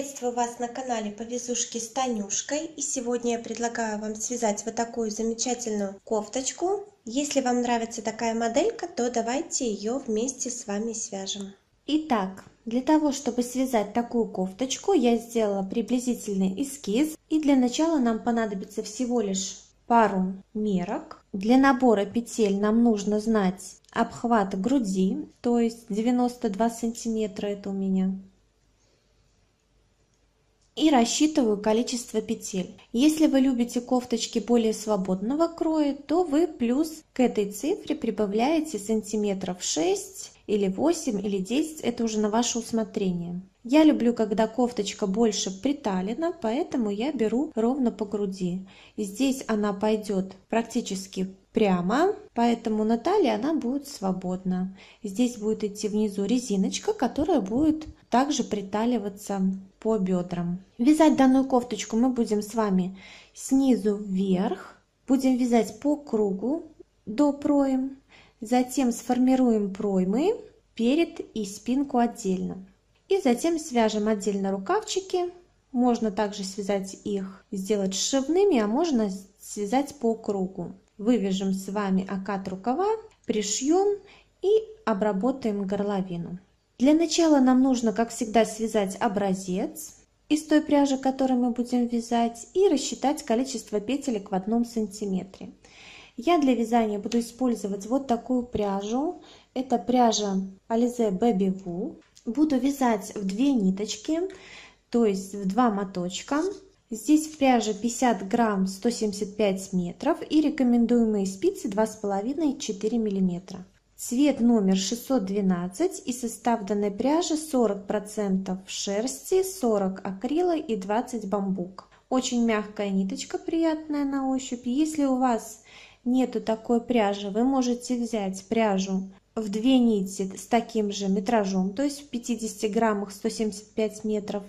Приветствую вас на канале Повезушки с Танюшкой. И сегодня я предлагаю вам связать вот такую замечательную кофточку. Если вам нравится такая моделька, то давайте ее вместе с вами свяжем. Итак, для того, чтобы связать такую кофточку, я сделала приблизительный эскиз. И для начала нам понадобится всего лишь пару мерок. Для набора петель нам нужно знать обхват груди, то есть 92 сантиметра это у меня и рассчитываю количество петель. Если вы любите кофточки более свободного кроя, то вы плюс к этой цифре прибавляете сантиметров 6 или 8 или 10, это уже на ваше усмотрение. Я люблю, когда кофточка больше приталена, поэтому я беру ровно по груди. Здесь она пойдет практически прямо, поэтому на талии она будет свободна. Здесь будет идти внизу резиночка, которая будет также приталиваться по бедрам. Вязать данную кофточку мы будем с вами снизу вверх. Будем вязать по кругу до пройм. Затем сформируем проймы перед и спинку отдельно. И затем свяжем отдельно рукавчики. Можно также связать их, сделать сшивными, а можно связать по кругу. Вывяжем с вами окат рукава, пришьем и обработаем горловину. Для начала нам нужно, как всегда, связать образец из той пряжи, которой мы будем вязать, и рассчитать количество петелек в одном сантиметре. Я для вязания буду использовать вот такую пряжу. Это пряжа Alize Baby Wool. Буду вязать в две ниточки, то есть в два моточка. Здесь в пряже 50 грамм 175 метров и рекомендуемые спицы 2,5-4 миллиметра. Цвет номер 612 и состав данной пряжи 40% шерсти, 40 акрила и 20 бамбук. Очень мягкая ниточка, приятная на ощупь. Если у вас нету такой пряжи, вы можете взять пряжу в две нити с таким же метражом, то есть в 50 граммах 175 метров,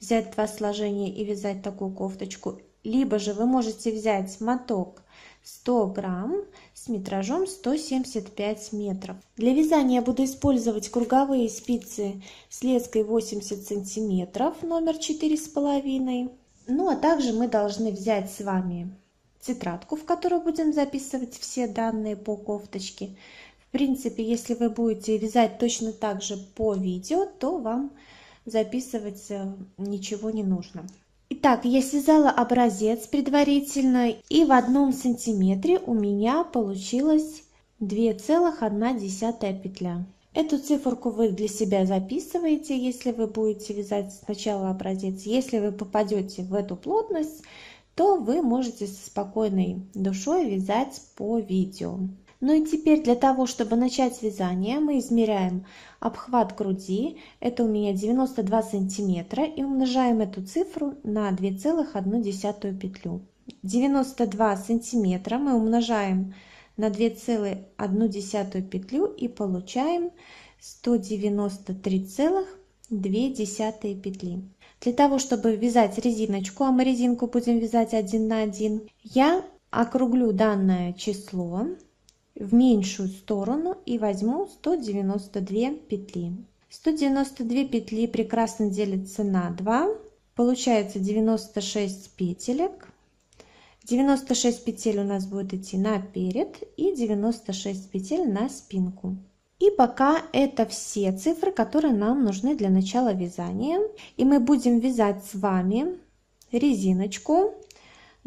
взять два сложения и вязать такую кофточку. Либо же вы можете взять моток 100 грамм с метражом 175 метров. Для вязания буду использовать круговые спицы с леской 80 сантиметров, номер 4,5. Ну а также мы должны взять с вами тетрадку, в которую будем записывать все данные по кофточке. В принципе, если вы будете вязать точно так же по видео, то вам записывать э, ничего не нужно. Итак, я связала образец предварительно, и в одном сантиметре у меня получилось 2,1 петля. Эту циферку вы для себя записываете, если вы будете вязать сначала образец. Если вы попадете в эту плотность, то вы можете со спокойной душой вязать по видео. Ну и теперь для того, чтобы начать вязание, мы измеряем обхват груди, это у меня 92 сантиметра, и умножаем эту цифру на 2,1 петлю. 92 сантиметра мы умножаем на 2,1 петлю и получаем 193,2 петли. Для того, чтобы вязать резиночку, а мы резинку будем вязать один на один, я округлю данное число в меньшую сторону и возьму 192 петли. 192 петли прекрасно делятся на 2, получается 96 петелек. 96 петель у нас будет идти наперед и 96 петель на спинку. И пока это все цифры, которые нам нужны для начала вязания. И мы будем вязать с вами резиночку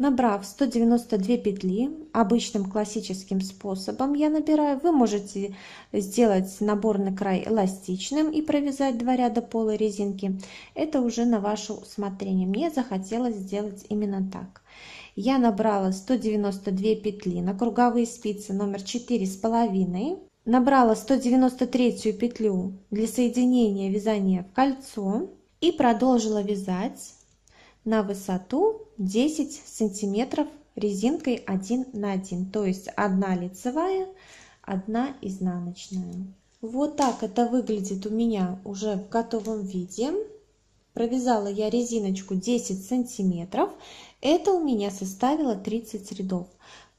Набрав 192 петли обычным классическим способом я набираю, вы можете сделать наборный край эластичным и провязать два ряда полой резинки. Это уже на ваше усмотрение. Мне захотелось сделать именно так. Я набрала 192 петли на круговые спицы номер четыре с половиной. Набрала 193 петлю для соединения вязания в кольцо и продолжила вязать на высоту 10 сантиметров резинкой 1 на 1 то есть одна лицевая одна изнаночная. Вот так это выглядит у меня уже в готовом виде. Провязала я резиночку 10 сантиметров. Это у меня составило 30 рядов.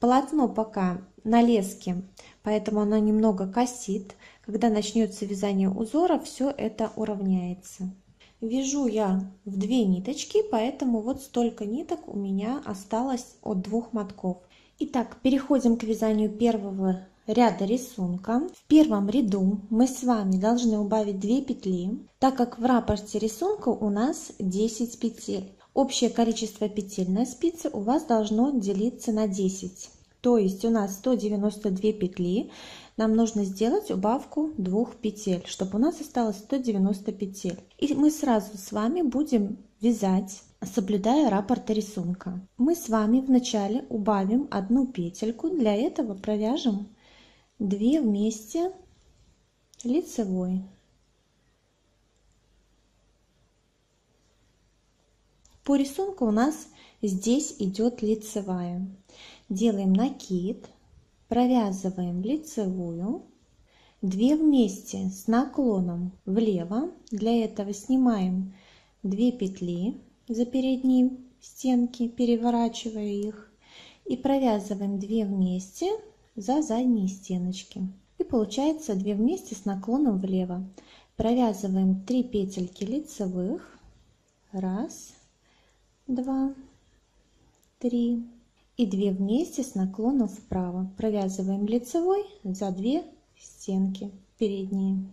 Полотно пока на леске поэтому оно немного косит. Когда начнется вязание узора все это уравняется Вяжу я в две ниточки, поэтому вот столько ниток у меня осталось от двух мотков. Итак, переходим к вязанию первого ряда рисунка. В первом ряду мы с вами должны убавить 2 петли, так как в рапорте рисунка у нас 10 петель. Общее количество петель на спице у вас должно делиться на 10. То есть у нас 192 петли, нам нужно сделать убавку двух петель, чтобы у нас осталось 190 петель. И мы сразу с вами будем вязать, соблюдая раппорт рисунка. Мы с вами вначале убавим одну петельку, для этого провяжем 2 вместе лицевой. По рисунку у нас здесь идет лицевая. Делаем накид, провязываем лицевую, 2 вместе с наклоном влево. Для этого снимаем 2 петли за передние стенки, переворачивая их. И провязываем 2 вместе за задние стеночки. И получается 2 вместе с наклоном влево. Провязываем 3 петельки лицевых. Раз, два, три и 2 вместе с наклоном вправо. Провязываем лицевой за 2 стенки передние.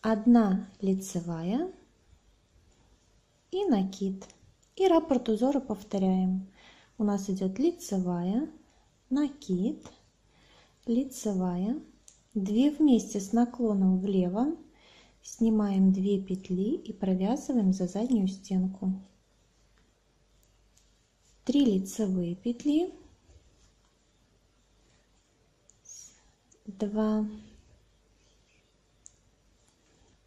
Одна лицевая и накид. И раппорт узора повторяем. У нас идет лицевая, накид, лицевая, 2 вместе с наклоном влево, снимаем 2 петли и провязываем за заднюю стенку. 3 лицевые петли, 2,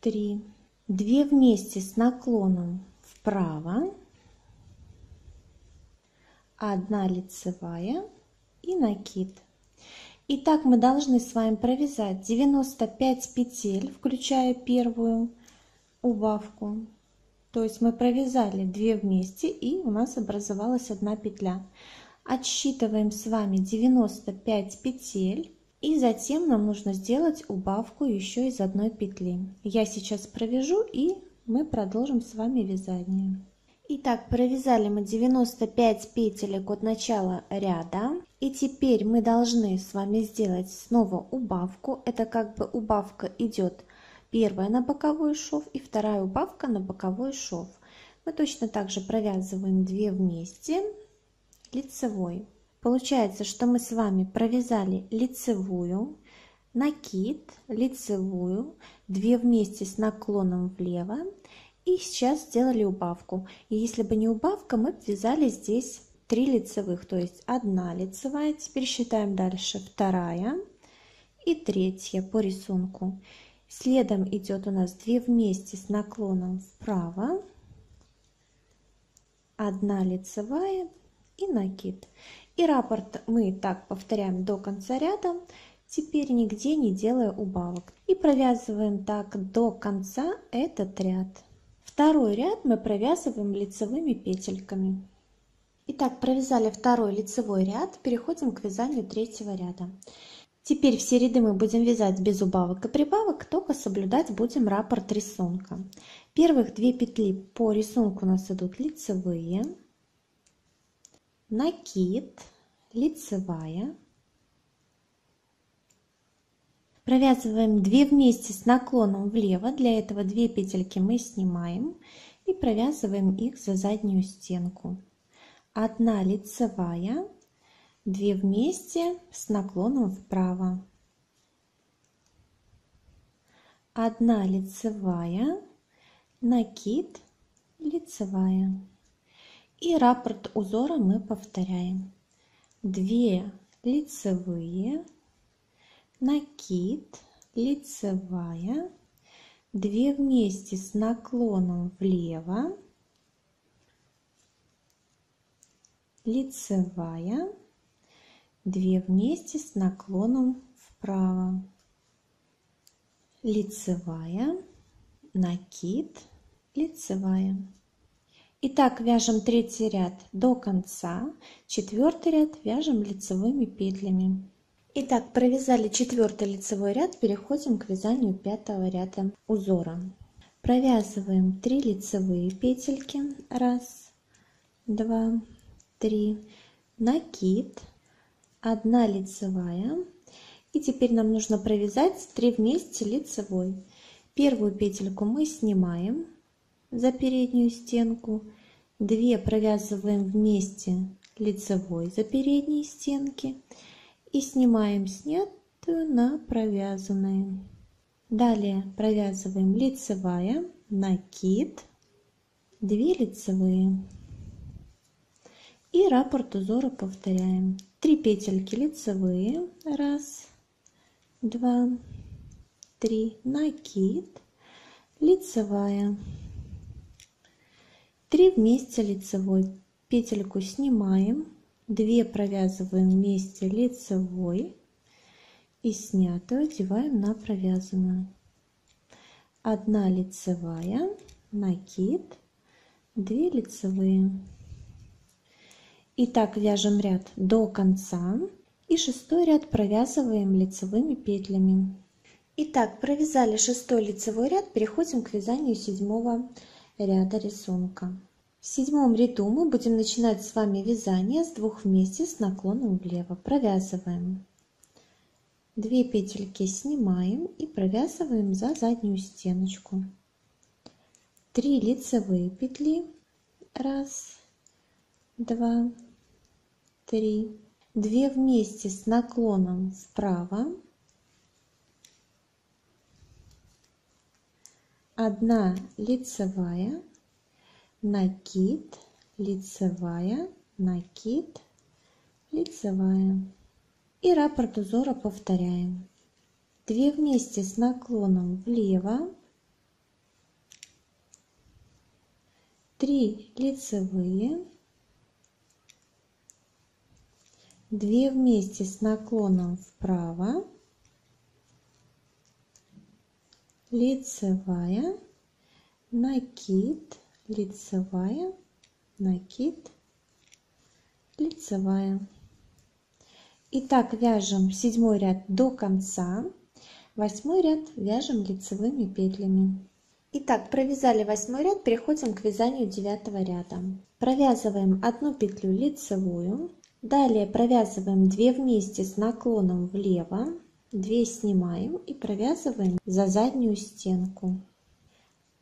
3, 2 вместе с наклоном вправо, 1 лицевая и накид. Итак, мы должны с вами провязать 95 петель, включая первую убавку. То есть мы провязали 2 вместе и у нас образовалась одна петля. Отсчитываем с вами 95 петель и затем нам нужно сделать убавку еще из одной петли. Я сейчас провяжу и мы продолжим с вами вязание. Итак, провязали мы 95 петелек от начала ряда. И теперь мы должны с вами сделать снова убавку. Это как бы убавка идет первая на боковой шов и вторая убавка на боковой шов. Мы точно так же провязываем 2 вместе лицевой. Получается, что мы с вами провязали лицевую, накид, лицевую, 2 вместе с наклоном влево и сейчас сделали убавку. И если бы не убавка, мы вязали здесь 3 лицевых, то есть 1 лицевая, теперь считаем дальше, вторая и третья по рисунку. Следом идет у нас 2 вместе с наклоном вправо, 1 лицевая и накид. И раппорт мы так повторяем до конца ряда, теперь нигде не делая убавок. И провязываем так до конца этот ряд. Второй ряд мы провязываем лицевыми петельками. Итак, провязали второй лицевой ряд, переходим к вязанию третьего ряда. Теперь все ряды мы будем вязать без убавок и прибавок, только соблюдать будем раппорт рисунка. Первых две петли по рисунку у нас идут лицевые, накид, лицевая. Провязываем 2 вместе с наклоном влево, для этого 2 петельки мы снимаем и провязываем их за заднюю стенку. Одна лицевая, 2 вместе с наклоном вправо. Одна лицевая, накид, лицевая. И раппорт узора мы повторяем. 2 лицевые, накид, лицевая, 2 вместе с наклоном влево, лицевая, 2 вместе с наклоном вправо, лицевая, накид, лицевая. Итак, вяжем третий ряд до конца, четвертый ряд вяжем лицевыми петлями. Итак, провязали четвертый лицевой ряд, переходим к вязанию пятого ряда узора. Провязываем 3 лицевые петельки. Раз, два, три. Накид. Одна лицевая. И теперь нам нужно провязать 3 вместе лицевой. Первую петельку мы снимаем за переднюю стенку. 2 провязываем вместе лицевой за передние стенки и снимаем снятую на провязанные. Далее провязываем лицевая, накид, 2 лицевые и раппорт узора повторяем. 3 петельки лицевые, раз, два, три, накид, лицевая, 3 вместе лицевой, петельку снимаем, 2 провязываем вместе лицевой. И снятую одеваем на провязанную. 1 лицевая, накид, 2 лицевые. И так вяжем ряд до конца и шестой ряд провязываем лицевыми петлями. Итак, провязали шестой лицевой ряд, переходим к вязанию седьмого ряда рисунка. В седьмом ряду мы будем начинать с вами вязание с двух вместе с наклоном влево. Провязываем. Две петельки снимаем и провязываем за заднюю стеночку. Три лицевые петли. Раз, два, три. Две вместе с наклоном вправо. Одна лицевая накид, лицевая, накид, лицевая. И раппорт узора повторяем. Две вместе с наклоном влево, три лицевые, две вместе с наклоном вправо, лицевая, накид, лицевая, накид, лицевая. Итак, вяжем седьмой ряд до конца, восьмой ряд вяжем лицевыми петлями. Итак, провязали восьмой ряд, переходим к вязанию девятого ряда. Провязываем одну петлю лицевую, далее провязываем 2 вместе с наклоном влево, 2 снимаем и провязываем за заднюю стенку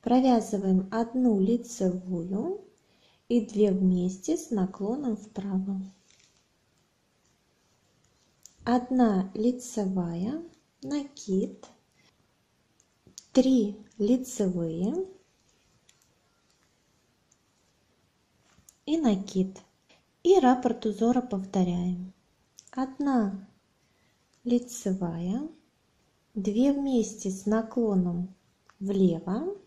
провязываем одну лицевую и 2 вместе с наклоном вправо. Одна лицевая, накид, 3 лицевые и накид. И раппорт узора повторяем. Одна лицевая, 2 вместе с наклоном влево,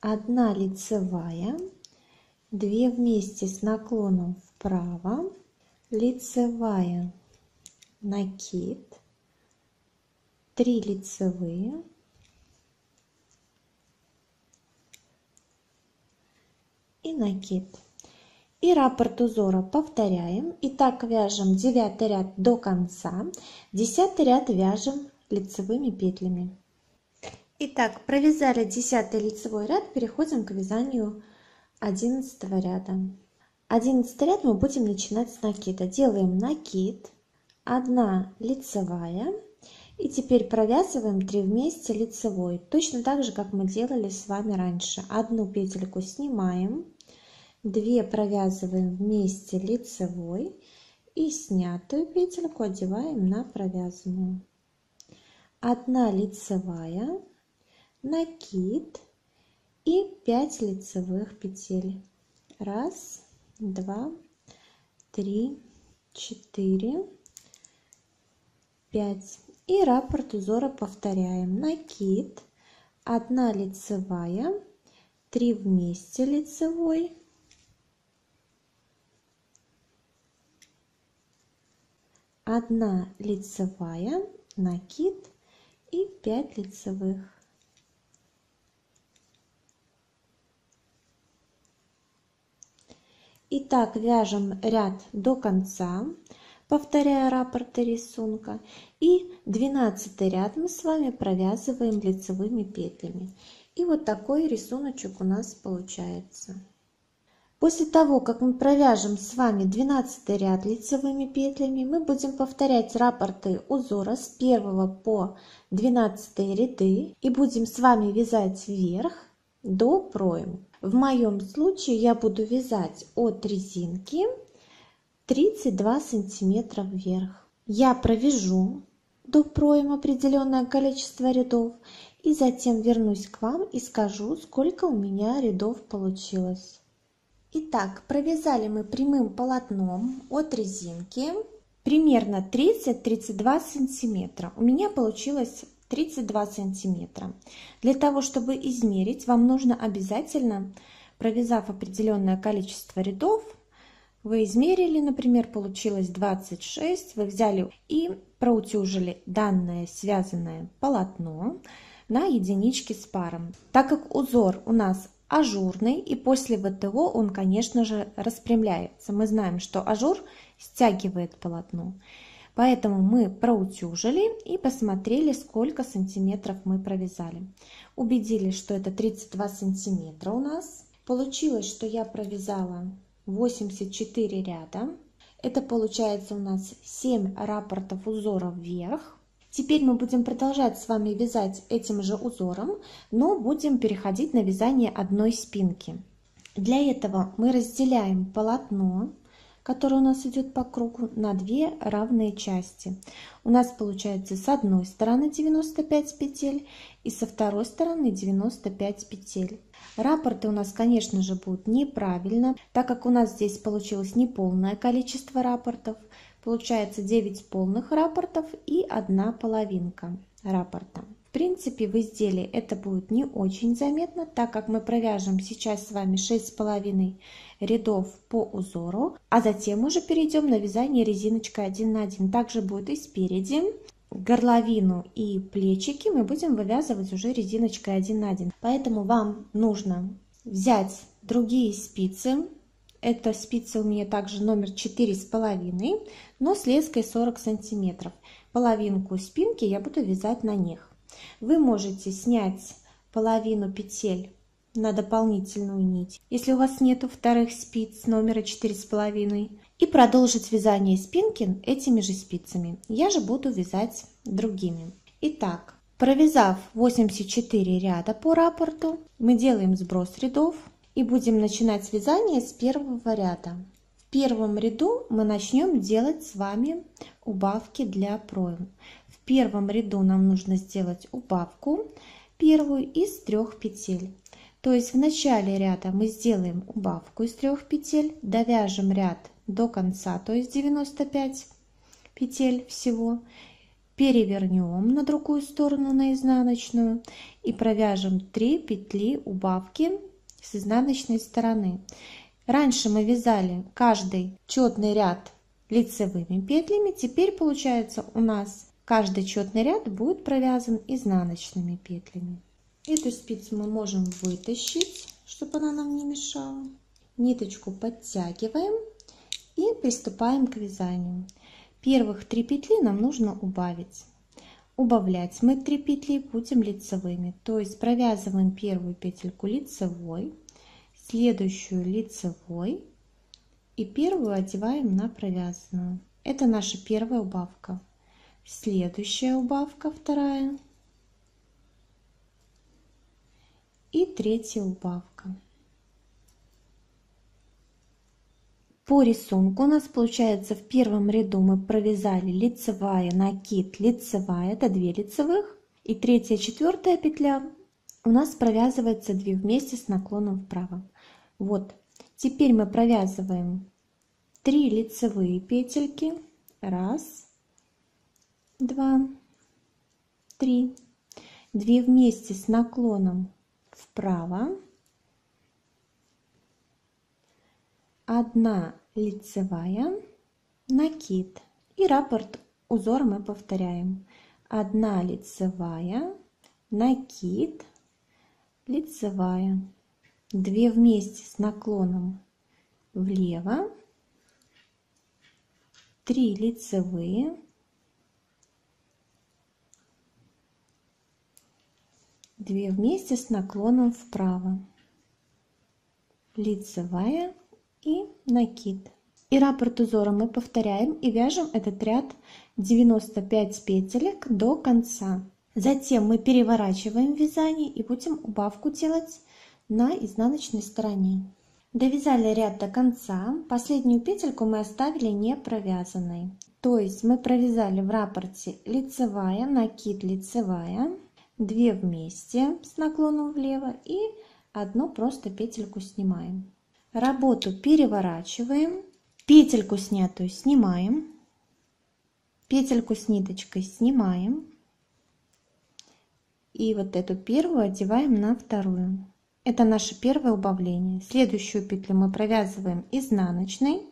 одна лицевая, 2 вместе с наклоном вправо, лицевая, накид, 3 лицевые, и накид. И раппорт узора повторяем. И так вяжем 9 ряд до конца. 10 ряд вяжем лицевыми петлями. Итак, провязали 10 лицевой ряд, переходим к вязанию 11 ряда. 11 ряд мы будем начинать с накида. Делаем накид, 1 лицевая и теперь провязываем 3 вместе лицевой. Точно так же, как мы делали с вами раньше. Одну петельку снимаем, 2 провязываем вместе лицевой и снятую петельку одеваем на провязанную. 1 лицевая, накид и 5 лицевых петель. Раз, два, три, четыре, пять. И раппорт узора повторяем. Накид, 1 лицевая, 3 вместе лицевой, одна лицевая, накид и 5 лицевых. Итак, вяжем ряд до конца. Повторяя рапорты рисунка. И 12 ряд мы с вами провязываем лицевыми петлями. И вот такой рисуночек у нас получается. После того, как мы провяжем с вами 12 ряд лицевыми петлями, мы будем повторять рапорты узора с 1 по 12 ряды и будем с вами вязать вверх до пройм. В моем случае я буду вязать от резинки 32 сантиметра вверх. Я провяжу до пройм определенное количество рядов и затем вернусь к вам и скажу, сколько у меня рядов получилось. Итак, провязали мы прямым полотном от резинки примерно 30-32 сантиметра. У меня получилось 32 сантиметра. Для того, чтобы измерить, вам нужно обязательно, провязав определенное количество рядов, вы измерили, например, получилось 26, вы взяли и проутюжили данное связанное полотно на единички с паром. Так как узор у нас ажурный и после ВТО он, конечно же, распрямляется. Мы знаем, что ажур стягивает полотно. Поэтому мы проутюжили и посмотрели, сколько сантиметров мы провязали. Убедились, что это 32 сантиметра у нас. Получилось, что я провязала 84 ряда. Это получается у нас 7 рапортов узора вверх. Теперь мы будем продолжать с вами вязать этим же узором, но будем переходить на вязание одной спинки. Для этого мы разделяем полотно который у нас идет по кругу, на две равные части. У нас получается с одной стороны 95 петель и со второй стороны 95 петель. Рапорты у нас, конечно же, будут неправильно, так как у нас здесь получилось неполное количество рапортов. Получается 9 полных рапортов и одна половинка рапорта. В принципе, в изделии это будет не очень заметно, так как мы провяжем сейчас с вами 6,5 рядов по узору, а затем уже перейдем на вязание резиночкой 1 на 1. Также будет и спереди, горловину и плечики мы будем вывязывать уже резиночкой 1 на 1. Поэтому вам нужно взять другие спицы, это спицы у меня также номер четыре с половиной, но с леской 40 сантиметров. Половинку спинки я буду вязать на них. Вы можете снять половину петель на дополнительную нить, если у вас нету вторых спиц номера четыре с половиной, и продолжить вязание спинки этими же спицами. Я же буду вязать другими. Итак, провязав 84 ряда по раппорту, мы делаем сброс рядов и будем начинать вязание с первого ряда. В первом ряду мы начнем делать с вами убавки для пройм первом ряду нам нужно сделать убавку первую из трех петель. То есть в начале ряда мы сделаем убавку из трех петель, довяжем ряд до конца, то есть 95 петель всего, перевернем на другую сторону на изнаночную и провяжем 3 петли убавки с изнаночной стороны. Раньше мы вязали каждый четный ряд лицевыми петлями, теперь получается у нас Каждый четный ряд будет провязан изнаночными петлями. Эту спицу мы можем вытащить, чтобы она нам не мешала. Ниточку подтягиваем и приступаем к вязанию. Первых три петли нам нужно убавить. Убавлять мы три петли будем лицевыми, то есть провязываем первую петельку лицевой, следующую лицевой и первую одеваем на провязанную. Это наша первая убавка. Следующая убавка, вторая. И третья убавка. По рисунку у нас получается в первом ряду мы провязали лицевая, накид, лицевая, это 2 лицевых. И третья, четвертая петля у нас провязывается 2 вместе с наклоном вправо. Вот, теперь мы провязываем 3 лицевые петельки. Раз, два, три, две вместе с наклоном вправо, одна лицевая, накид и раппорт узор мы повторяем. Одна лицевая, накид, лицевая, две вместе с наклоном влево, 3 лицевые, 2 вместе с наклоном вправо, лицевая и накид. И раппорт узора мы повторяем и вяжем этот ряд 95 петелек до конца. Затем мы переворачиваем вязание и будем убавку делать на изнаночной стороне. Довязали ряд до конца, последнюю петельку мы оставили не провязанной. То есть мы провязали в раппорте лицевая, накид лицевая, 2 вместе с наклоном влево и одну просто петельку снимаем. Работу переворачиваем, петельку снятую снимаем, петельку с ниточкой снимаем и вот эту первую одеваем на вторую. Это наше первое убавление. Следующую петлю мы провязываем изнаночной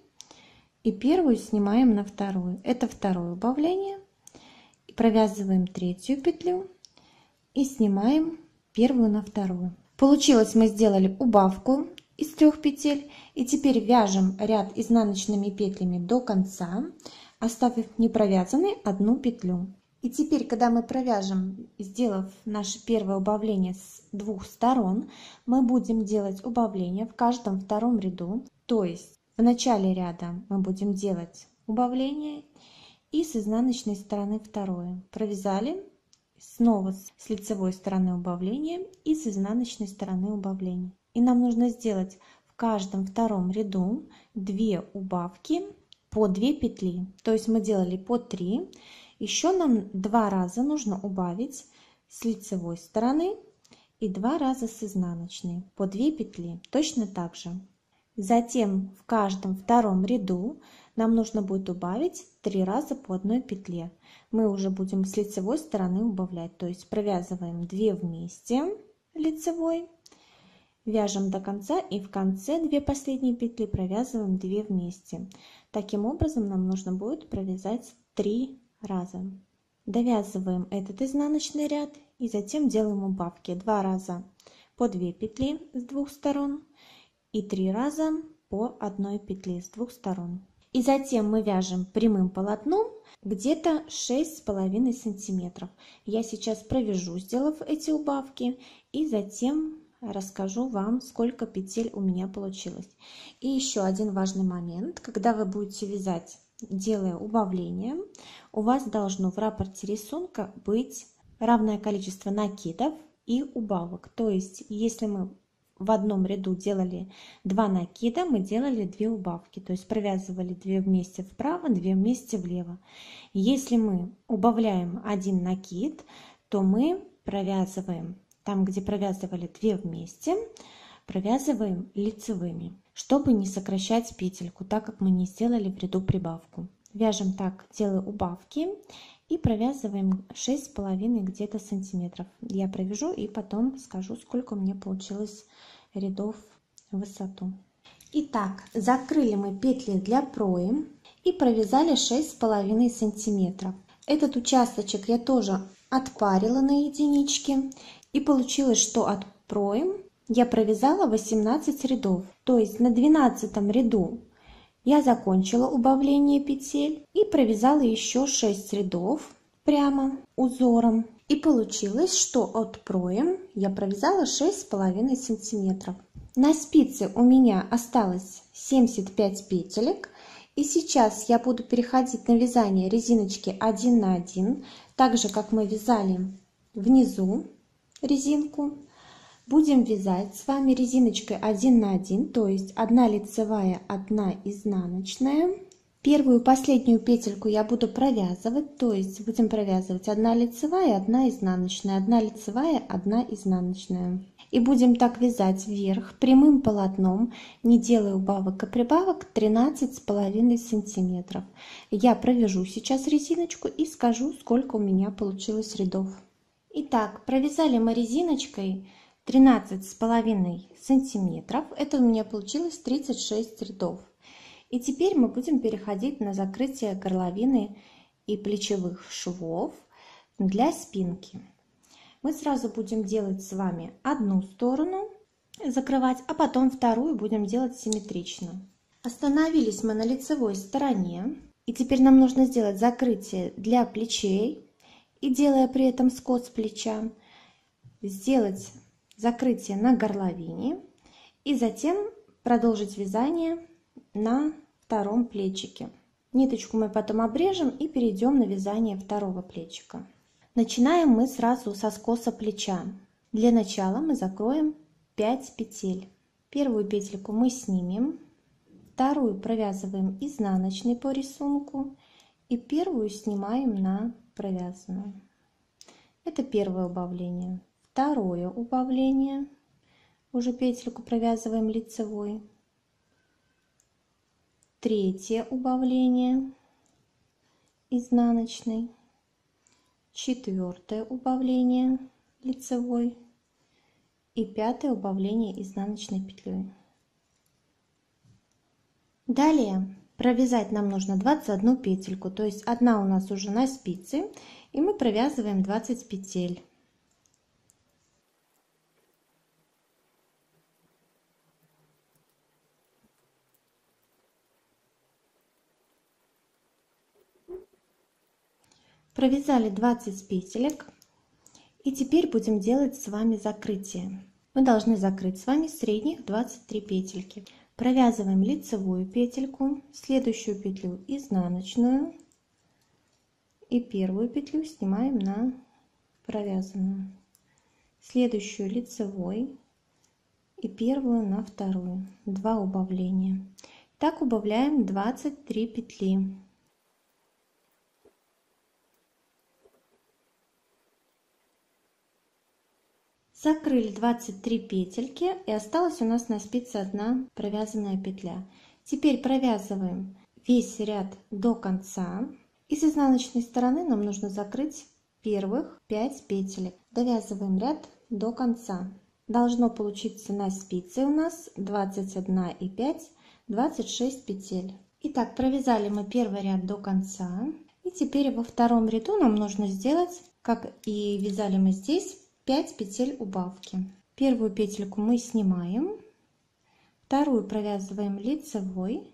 и первую снимаем на вторую. Это второе убавление. И провязываем третью петлю и снимаем первую на вторую. Получилось мы сделали убавку из трех петель и теперь вяжем ряд изнаночными петлями до конца, оставив не провязанной одну петлю. И теперь, когда мы провяжем, сделав наше первое убавление с двух сторон, мы будем делать убавление в каждом втором ряду. То есть в начале ряда мы будем делать убавление и с изнаночной стороны второе. Провязали, снова с лицевой стороны убавление и с изнаночной стороны убавление. И нам нужно сделать в каждом втором ряду 2 убавки по 2 петли. То есть мы делали по 3 еще нам два раза нужно убавить с лицевой стороны и два раза с изнаночной по 2 петли. Точно так же. Затем в каждом втором ряду нам нужно будет убавить 3 раза по одной петле. Мы уже будем с лицевой стороны убавлять, то есть провязываем 2 вместе лицевой, вяжем до конца и в конце 2 последние петли провязываем 2 вместе. Таким образом нам нужно будет провязать 3 раза. Довязываем этот изнаночный ряд и затем делаем убавки два раза по 2 петли с двух сторон и три раза по одной петле с двух сторон. И затем мы вяжем прямым полотном где-то 6,5 сантиметров. Я сейчас провяжу, сделав эти убавки, и затем расскажу вам, сколько петель у меня получилось. И еще один важный момент, когда вы будете вязать делая убавление, у вас должно в рапорте рисунка быть равное количество накидов и убавок. То есть, если мы в одном ряду делали два накида, мы делали две убавки, то есть провязывали две вместе вправо, две вместе влево. Если мы убавляем один накид, то мы провязываем там, где провязывали две вместе, провязываем лицевыми чтобы не сокращать петельку, так как мы не сделали в ряду прибавку. Вяжем так, делаю убавки и провязываем 6,5 где-то сантиметров. Я провяжу и потом скажу, сколько меня получилось рядов в высоту. Итак, закрыли мы петли для проем и провязали 6,5 сантиметров. Этот участочек я тоже отпарила на единичке и получилось, что от проем я провязала 18 рядов, то есть на 12 ряду я закончила убавление петель и провязала еще 6 рядов прямо узором. И получилось, что от проем я провязала 6,5 сантиметров. На спице у меня осталось 75 петелек. И сейчас я буду переходить на вязание резиночки 1 на 1, так же как мы вязали внизу резинку. Будем вязать с вами резиночкой 1 на 1, то есть 1 лицевая, 1 изнаночная. Первую последнюю петельку я буду провязывать, то есть будем провязывать 1 лицевая, 1 изнаночная, 1 лицевая, 1 изнаночная. И будем так вязать вверх прямым полотном, не делая убавок и прибавок, 13,5 сантиметров. Я провяжу сейчас резиночку и скажу, сколько у меня получилось рядов. Итак, провязали мы резиночкой 13 с половиной сантиметров. Это у меня получилось 36 рядов. И теперь мы будем переходить на закрытие горловины и плечевых швов для спинки. Мы сразу будем делать с вами одну сторону, закрывать, а потом вторую будем делать симметрично. Остановились мы на лицевой стороне. И теперь нам нужно сделать закрытие для плечей и делая при этом скос плеча, сделать закрытие на горловине и затем продолжить вязание на втором плечике. Ниточку мы потом обрежем и перейдем на вязание второго плечика. Начинаем мы сразу со скоса плеча. Для начала мы закроем 5 петель. Первую петельку мы снимем, вторую провязываем изнаночной по рисунку и первую снимаем на провязанную. Это первое убавление. Второе убавление. Уже петельку провязываем лицевой. Третье убавление изнаночной. Четвертое убавление лицевой. И пятое убавление изнаночной петлей. Далее провязать нам нужно 21 петельку, то есть одна у нас уже на спице, и мы провязываем 20 петель. Провязали 20 петелек. И теперь будем делать с вами закрытие. Мы должны закрыть с вами средних 23 петельки. Провязываем лицевую петельку, следующую петлю изнаночную и первую петлю снимаем на провязанную. Следующую лицевой и первую на вторую. Два убавления. Так убавляем 23 петли. Закрыли 23 петельки и осталась у нас на спице одна провязанная петля. Теперь провязываем весь ряд до конца. И с изнаночной стороны нам нужно закрыть первых 5 петелек. Довязываем ряд до конца. Должно получиться на спице у нас 21 и 5, 26 петель. Итак, провязали мы первый ряд до конца. И теперь во втором ряду нам нужно сделать, как и вязали мы здесь, 5 петель убавки. Первую петельку мы снимаем, вторую провязываем лицевой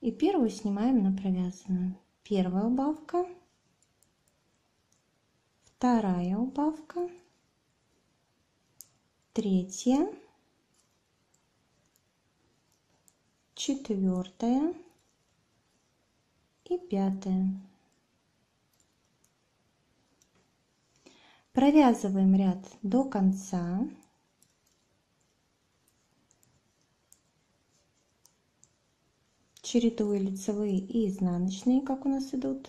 и первую снимаем на провязанную. Первая убавка, вторая убавка, третья, четвертая и пятая. Провязываем ряд до конца. Чередуя лицевые и изнаночные, как у нас идут.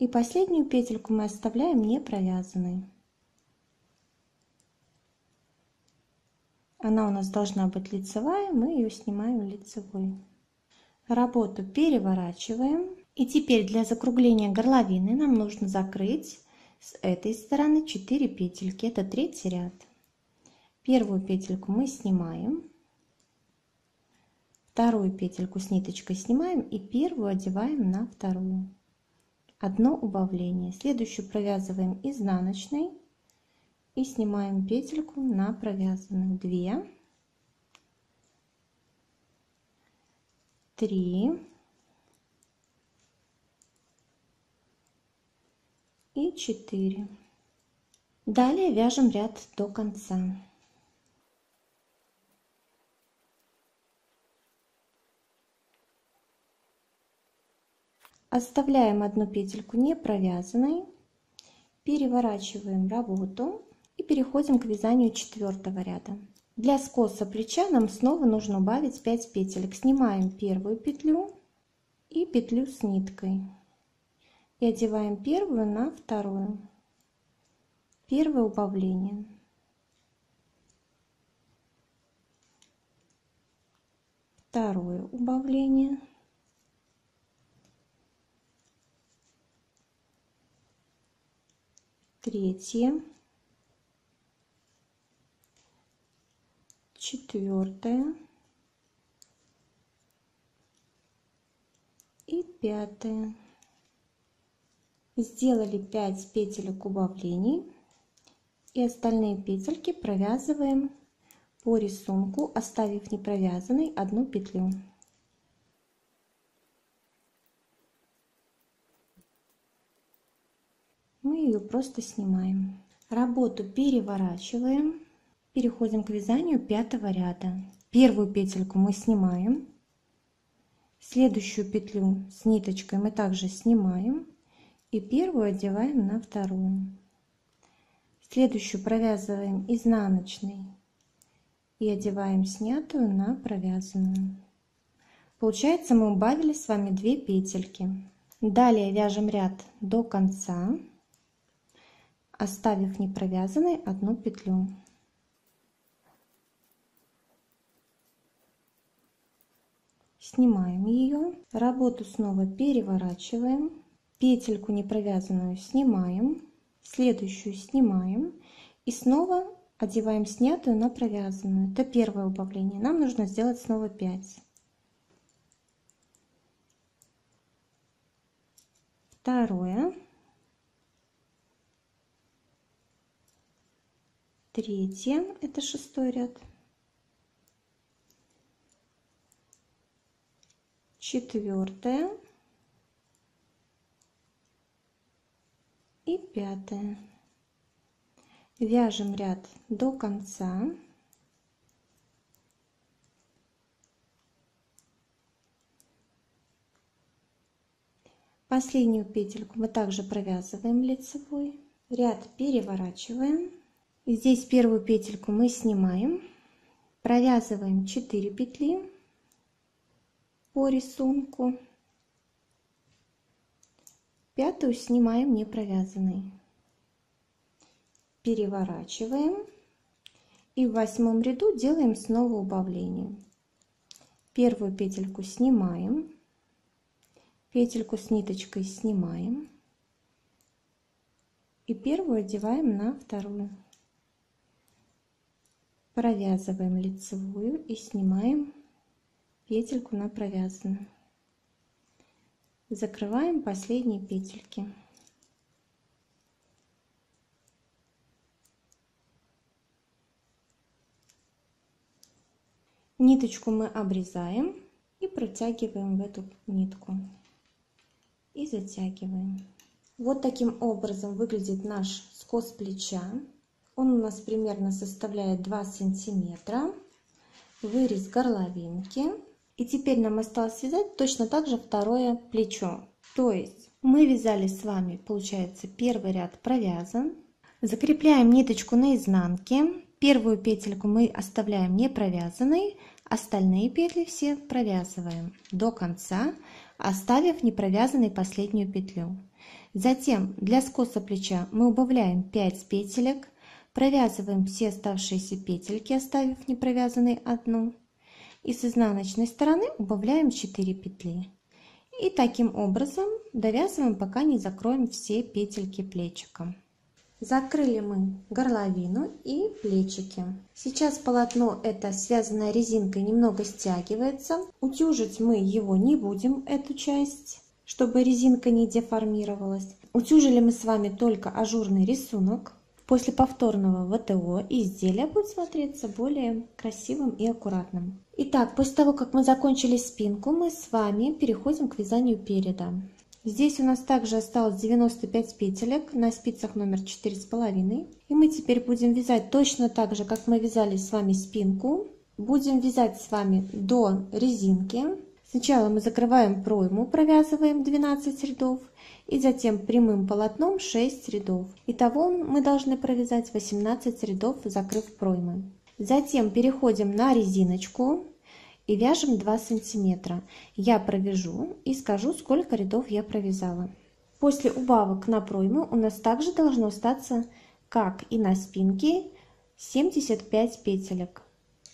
И последнюю петельку мы оставляем не провязанной. Она у нас должна быть лицевая, мы ее снимаем лицевой работу переворачиваем. И теперь для закругления горловины нам нужно закрыть с этой стороны 4 петельки. Это третий ряд. Первую петельку мы снимаем. Вторую петельку с ниточкой снимаем и первую одеваем на вторую. Одно убавление. Следующую провязываем изнаночной и снимаем петельку на провязанную. 2 три и четыре. Далее вяжем ряд до конца. Оставляем одну петельку не провязанной, переворачиваем работу и переходим к вязанию четвертого ряда. Для скоса плеча нам снова нужно убавить 5 петелек. Снимаем первую петлю и петлю с ниткой. И одеваем первую на вторую. Первое убавление. Второе убавление. Третье. Четвертое и пятое. Сделали 5 петелек убавлений. И остальные петельки провязываем по рисунку, оставив не провязанной одну петлю. Мы ее просто снимаем. Работу переворачиваем. Переходим к вязанию пятого ряда. Первую петельку мы снимаем. Следующую петлю с ниточкой мы также снимаем. И первую одеваем на вторую. Следующую провязываем изнаночной и одеваем снятую на провязанную. Получается мы убавили с вами 2 петельки. Далее вяжем ряд до конца, оставив не провязанной одну петлю. Снимаем ее, работу снова переворачиваем, петельку не провязанную снимаем, следующую снимаем и снова одеваем снятую на провязанную. Это первое убавление. Нам нужно сделать снова 5. Второе. Третье, это шестой ряд. Четвертое. И пятое вяжем ряд до конца. Последнюю петельку мы также провязываем лицевой. Ряд переворачиваем. Здесь первую петельку мы снимаем. Провязываем 4 петли по рисунку. Пятую снимаем не провязанной переворачиваем. И в восьмом ряду делаем снова убавление. Первую петельку снимаем, петельку с ниточкой снимаем. И первую одеваем на вторую. Провязываем лицевую и снимаем петельку на провязанную. Закрываем последние петельки. Ниточку мы обрезаем и протягиваем в эту нитку и затягиваем. Вот таким образом выглядит наш скос плеча. Он у нас примерно составляет 2 сантиметра. Вырез горловинки. И теперь нам осталось связать точно так же второе плечо. То есть мы вязали с вами, получается, первый ряд провязан. Закрепляем ниточку на изнанке. Первую петельку мы оставляем не провязанной, Остальные петли все провязываем до конца, оставив не провязанной последнюю петлю. Затем для скоса плеча мы убавляем 5 петелек, провязываем все оставшиеся петельки, оставив не провязанной одну. И с изнаночной стороны убавляем 4 петли. И таким образом довязываем, пока не закроем все петельки плечиком. Закрыли мы горловину и плечики. Сейчас полотно это связанное резинкой немного стягивается. Утюжить мы его не будем, эту часть, чтобы резинка не деформировалась. Утюжили мы с вами только ажурный рисунок. После повторного ВТО изделие будет смотреться более красивым и аккуратным. Итак, после того, как мы закончили спинку, мы с вами переходим к вязанию переда. Здесь у нас также осталось 95 петелек на спицах номер 4,5. И мы теперь будем вязать точно так же, как мы вязали с вами спинку. Будем вязать с вами до резинки. Сначала мы закрываем пройму, провязываем 12 рядов. И затем прямым полотном 6 рядов. Итого мы должны провязать 18 рядов, закрыв проймы. Затем переходим на резиночку и вяжем 2 сантиметра. Я провяжу и скажу, сколько рядов я провязала. После убавок на пройму у нас также должно остаться, как и на спинке, 75 петелек.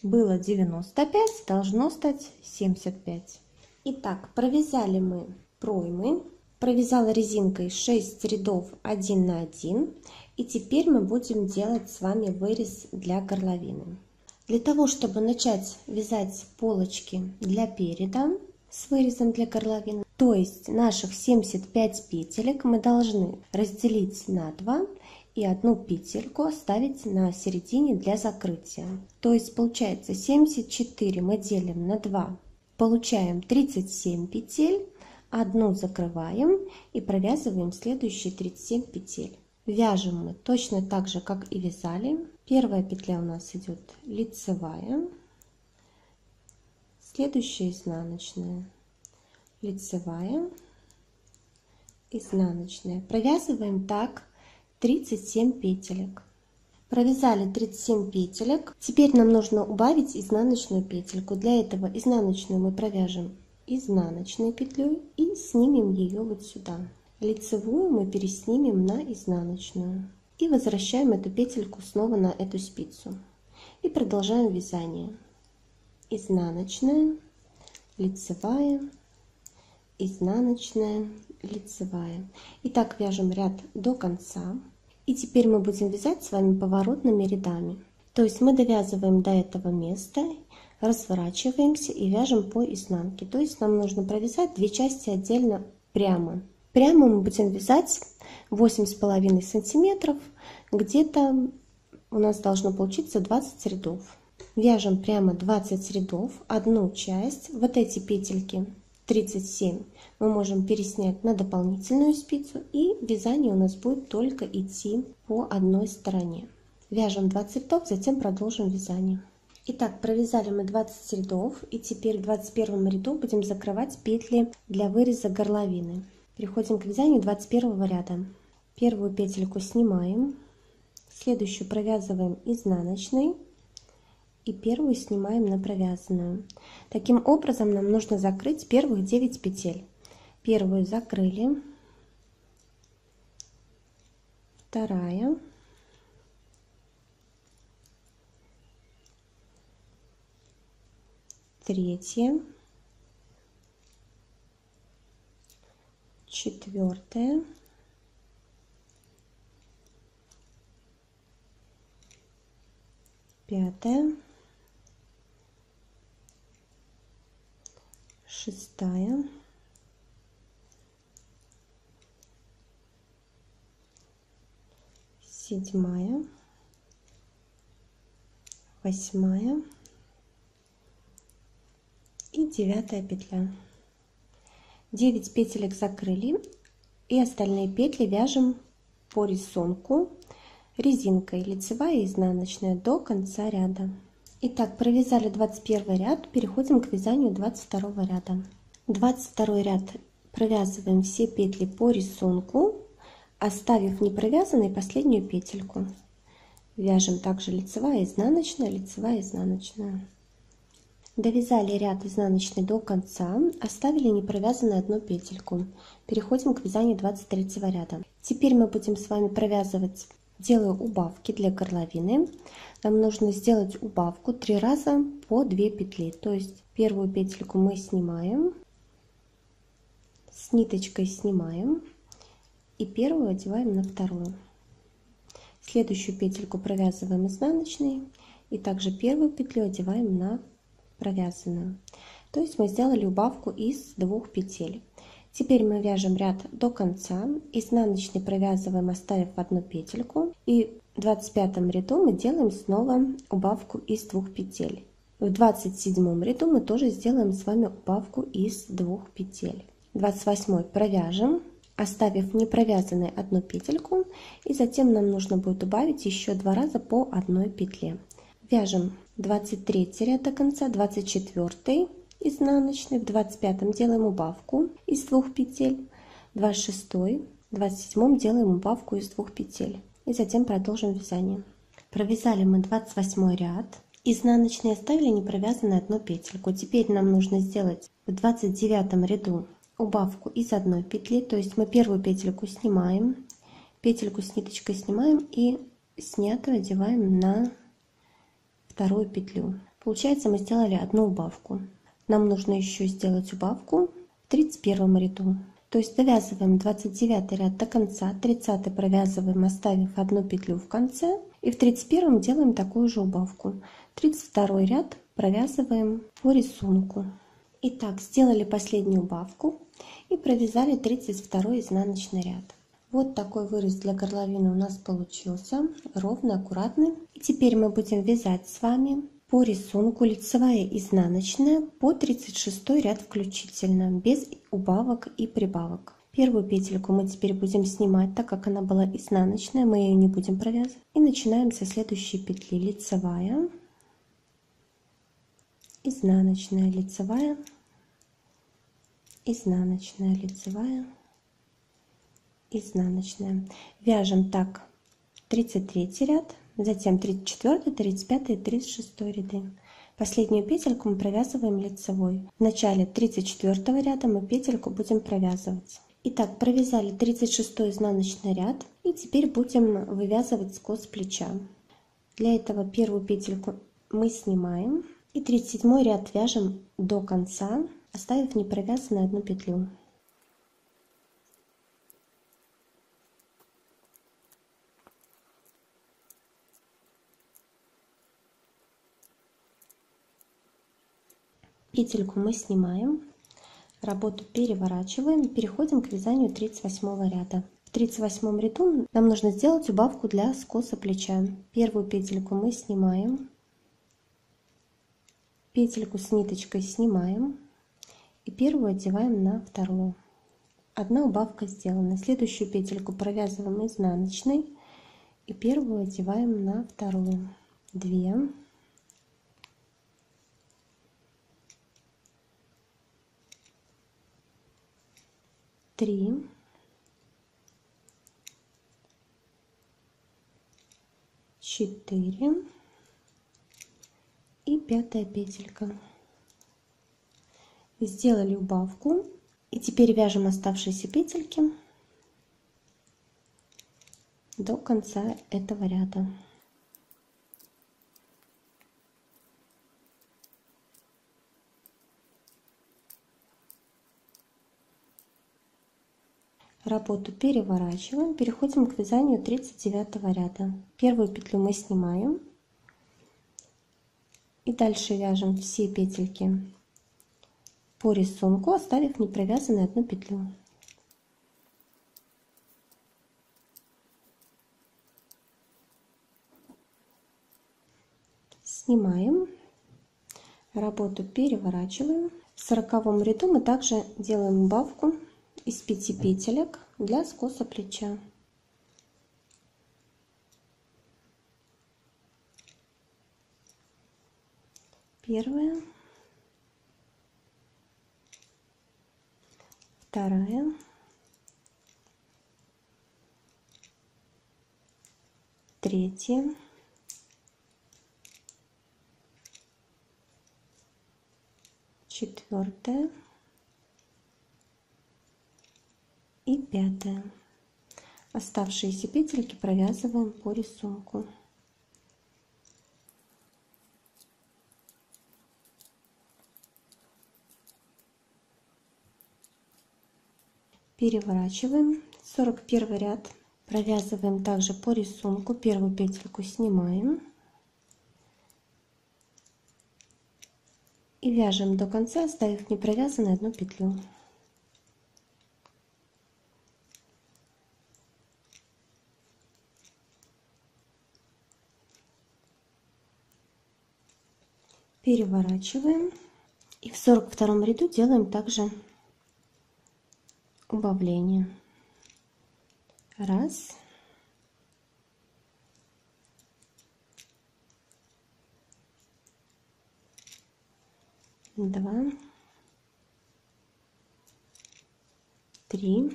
Было 95, должно стать 75. Итак, провязали мы проймы. Провязала резинкой 6 рядов 1 на 1. И теперь мы будем делать с вами вырез для горловины. Для того, чтобы начать вязать полочки для переда с вырезом для горловины, то есть наших 75 петелек мы должны разделить на 2 и одну петельку оставить на середине для закрытия. То есть получается 74 мы делим на 2, получаем 37 петель, одну закрываем и провязываем следующие 37 петель. Вяжем мы точно так же, как и вязали. Первая петля у нас идет лицевая, следующая изнаночная, лицевая, изнаночная. Провязываем так 37 петелек. Провязали 37 петелек. Теперь нам нужно убавить изнаночную петельку. Для этого изнаночную мы провяжем изнаночной петлей и снимем ее вот сюда. Лицевую мы переснимем на изнаночную. И возвращаем эту петельку снова на эту спицу. И продолжаем вязание. Изнаночная, лицевая, изнаночная, лицевая. И так вяжем ряд до конца. И теперь мы будем вязать с вами поворотными рядами. То есть мы довязываем до этого места, разворачиваемся и вяжем по изнанке. То есть нам нужно провязать две части отдельно прямо. Прямо мы будем вязать 8,5 сантиметров, где-то у нас должно получиться 20 рядов. Вяжем прямо 20 рядов, одну часть, вот эти петельки 37 мы можем переснять на дополнительную спицу и вязание у нас будет только идти по одной стороне. Вяжем 20 рядов, затем продолжим вязание. Итак, провязали мы 20 рядов и теперь в 21 ряду будем закрывать петли для выреза горловины. Переходим к вязанию 21 ряда. Первую петельку снимаем, следующую провязываем изнаночной и первую снимаем на провязанную. Таким образом нам нужно закрыть первых 9 петель. Первую закрыли, вторая, третья, четвертая, пятая, шестая, седьмая, восьмая и девятая петля. 9 петелек закрыли и остальные петли вяжем по рисунку резинкой лицевая и изнаночная до конца ряда. Итак, провязали 21 ряд, переходим к вязанию 22 ряда. 22 ряд провязываем все петли по рисунку, оставив не провязанной последнюю петельку. Вяжем также лицевая, изнаночная, лицевая, изнаночная. Довязали ряд изнаночный до конца, оставили не провязанной одну петельку. Переходим к вязанию 23 ряда. Теперь мы будем с вами провязывать делаю убавки для горловины. Нам нужно сделать убавку три раза по 2 петли. То есть первую петельку мы снимаем, с ниточкой снимаем и первую одеваем на вторую. Следующую петельку провязываем изнаночной и также первую петлю одеваем на провязанную. То есть мы сделали убавку из двух петель. Теперь мы вяжем ряд до конца, изнаночный провязываем, оставив одну петельку, и в 25 ряду мы делаем снова убавку из двух петель. В 27 ряду мы тоже сделаем с вами убавку из двух петель. 28 провяжем, оставив не провязанной одну петельку, и затем нам нужно будет убавить еще два раза по одной петле. Вяжем 23 ряд до конца, 24 изнаночный, в 25 делаем убавку из двух петель, 26, 27 делаем убавку из двух петель и затем продолжим вязание. Провязали мы 28 ряд, изнаночные оставили не провязанной одну петельку. Теперь нам нужно сделать в 29 ряду убавку из одной петли, то есть мы первую петельку снимаем, петельку с ниточкой снимаем и снятую одеваем на вторую петлю. Получается мы сделали одну убавку нам нужно еще сделать убавку в 31 ряду. То есть довязываем 29 ряд до конца, 30 провязываем, оставив одну петлю в конце, и в 31 делаем такую же убавку. 32 ряд провязываем по рисунку. Итак, сделали последнюю убавку и провязали 32 изнаночный ряд. Вот такой вырез для горловины у нас получился, ровный, аккуратный. Теперь мы будем вязать с вами по рисунку лицевая изнаночная по 36 ряд включительно, без убавок и прибавок. Первую петельку мы теперь будем снимать, так как она была изнаночная, мы ее не будем провязывать. И начинаем со следующей петли. Лицевая, изнаночная, лицевая, изнаночная, лицевая, изнаночная. Вяжем так 33 ряд, затем 34, 35 и 36 ряды. Последнюю петельку мы провязываем лицевой. В начале 34 ряда мы петельку будем провязывать. Итак, провязали 36 изнаночный ряд и теперь будем вывязывать скос плеча. Для этого первую петельку мы снимаем и 37 ряд вяжем до конца, оставив не провязанной одну петлю. Петельку мы снимаем, работу переворачиваем, переходим к вязанию 38 ряда. В 38 ряду нам нужно сделать убавку для скоса плеча. Первую петельку мы снимаем, петельку с ниточкой снимаем и первую одеваем на вторую. Одна убавка сделана. Следующую петельку провязываем изнаночной и первую одеваем на вторую. Две. Три, четыре и пятая петелька. Сделали убавку и теперь вяжем оставшиеся петельки до конца этого ряда. Работу переворачиваем, переходим к вязанию 39 ряда. Первую петлю мы снимаем и дальше вяжем все петельки по рисунку, оставив не провязанной одну петлю. Снимаем, работу переворачиваем. В сороковом ряду мы также делаем убавку из 5 петелек для скоса плеча. Первая, вторая, третья, четвертая, и пятая. Оставшиеся петельки провязываем по рисунку. Переворачиваем 41 ряд, провязываем также по рисунку, первую петельку снимаем и вяжем до конца, оставив не провязанной одну петлю. Переворачиваем. И в 42 ряду делаем также убавление. Раз. Два. Три.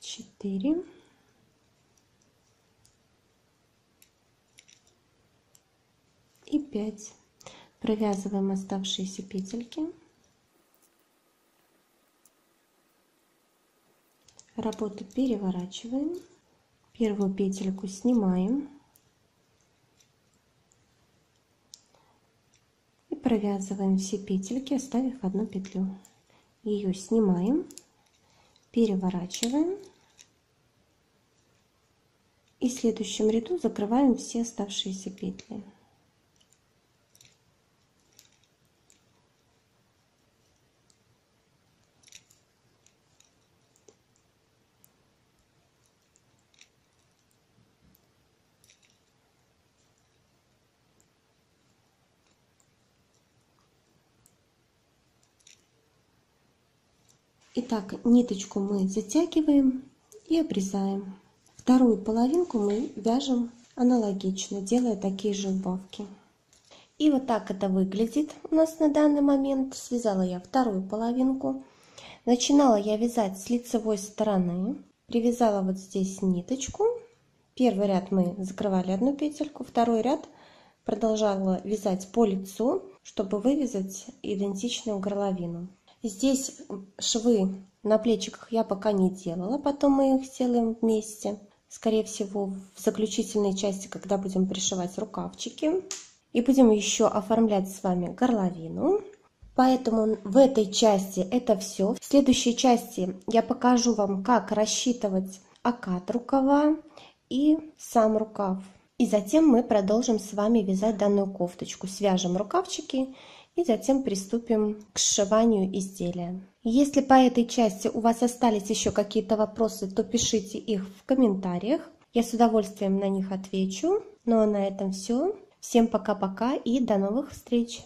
Четыре и 5 провязываем оставшиеся петельки. Работу переворачиваем. Первую петельку снимаем. И провязываем все петельки оставив одну петлю. Ее снимаем. Переворачиваем. И в следующем ряду закрываем все оставшиеся петли Итак, ниточку мы затягиваем и обрезаем. Вторую половинку мы вяжем аналогично, делая такие же убавки. И вот так это выглядит у нас на данный момент. Связала я вторую половинку. Начинала я вязать с лицевой стороны. Привязала вот здесь ниточку. Первый ряд мы закрывали одну петельку, второй ряд продолжала вязать по лицу, чтобы вывязать идентичную горловину. Здесь швы на плечиках я пока не делала, потом мы их сделаем вместе. Скорее всего, в заключительной части, когда будем пришивать рукавчики. И будем еще оформлять с вами горловину. Поэтому в этой части это все. В следующей части я покажу вам, как рассчитывать окат рукава и сам рукав. И затем мы продолжим с вами вязать данную кофточку. Свяжем рукавчики и затем приступим к сшиванию изделия. Если по этой части у вас остались еще какие-то вопросы, то пишите их в комментариях. Я с удовольствием на них отвечу. Ну а на этом все. Всем пока-пока и до новых встреч!